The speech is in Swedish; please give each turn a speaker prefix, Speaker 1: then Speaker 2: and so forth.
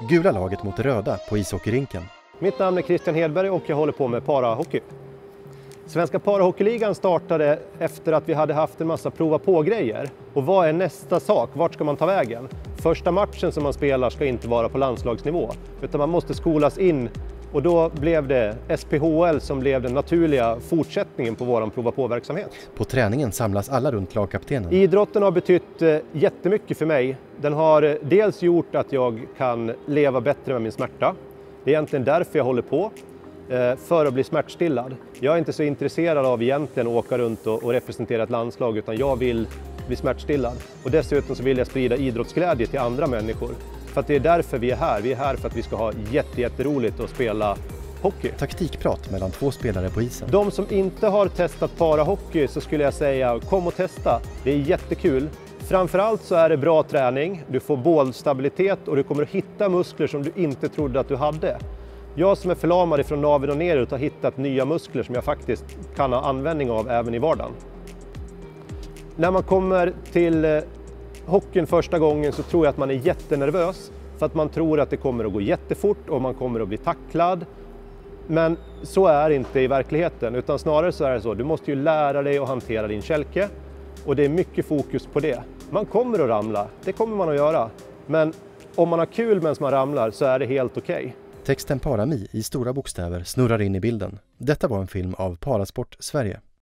Speaker 1: Gula laget mot röda på ishockeyrinken.
Speaker 2: Mitt namn är Christian Hedberg och jag håller på med parahockey. Svenska parahockeyligan startade efter att vi hade haft en massa prova på-grejer. Och vad är nästa sak? Vart ska man ta vägen? Första matchen som man spelar ska inte vara på landslagsnivå, utan man måste skolas in och då blev det SPHL som blev den naturliga fortsättningen på vår prova på-verksamhet.
Speaker 1: På träningen samlas alla runt lagkaptenen.
Speaker 2: Idrotten har betytt eh, jättemycket för mig. Den har eh, dels gjort att jag kan leva bättre med min smärta. Det är egentligen därför jag håller på, eh, för att bli smärtstillad. Jag är inte så intresserad av egentligen att åka runt och representera ett landslag utan jag vill bli smärtstillad. Och dessutom så vill jag sprida idrottsglädje till andra människor. För att det är därför vi är här. Vi är här för att vi ska ha jätteroligt att spela hockey.
Speaker 1: Taktikprat mellan två spelare på isen.
Speaker 2: De som inte har testat parahockey så skulle jag säga kom och testa. Det är jättekul. Framförallt så är det bra träning, du får bålstabilitet och du kommer att hitta muskler som du inte trodde att du hade. Jag som är förlamad ifrån naveln och neråt har hittat nya muskler som jag faktiskt kan ha användning av även i vardagen. När man kommer till eh, hockeyn första gången så tror jag att man är jättenervös för att man tror att det kommer att gå jättefort och man kommer att bli tacklad. Men så är det inte i verkligheten utan snarare så är det så, du måste ju lära dig att hantera din kälke och det är mycket fokus på det. Man kommer att ramla, det kommer man att göra. Men om man har kul medan man ramlar så är det helt okej. Okay.
Speaker 1: Texten Parami i stora bokstäver snurrar in i bilden. Detta var en film av Parasport Sverige.